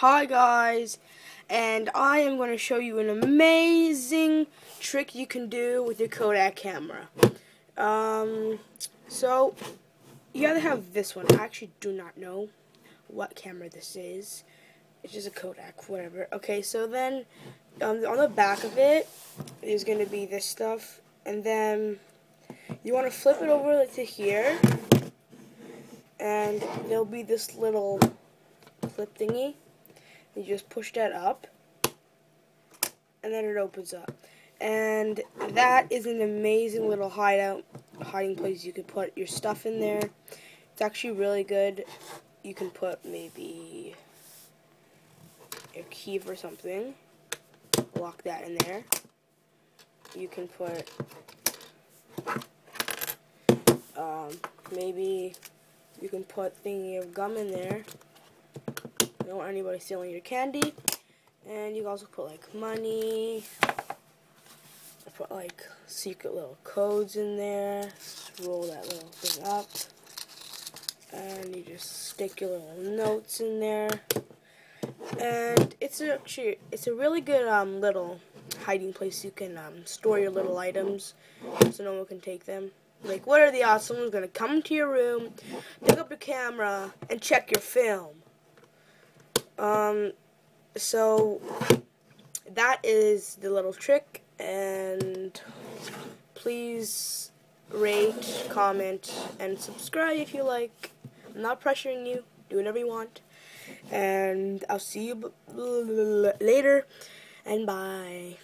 Hi guys, and I am going to show you an amazing trick you can do with your Kodak camera. Um, so, you either have this one. I actually do not know what camera this is. It's just a Kodak, whatever. Okay, so then um, on the back of it is going to be this stuff, and then you want to flip it over to here, and there'll be this little clip thingy you just push that up and then it opens up. And that is an amazing little hideout hiding place. You can put your stuff in there. It's actually really good. You can put maybe a key or something. Lock that in there. You can put um, maybe you can put thingy of gum in there you don't want anybody stealing your candy. And you also put like money. Put like secret little codes in there. Just roll that little thing up. And you just stick your little notes in there. And it's actually it's a really good um, little hiding place you can um, store your little items so no one can take them. Like, what are the odds someone's gonna come to your room, pick up your camera, and check your film? Um, so that is the little trick, and please rate, comment, and subscribe if you like. I'm not pressuring you. Do whatever you want. And I'll see you later, and bye.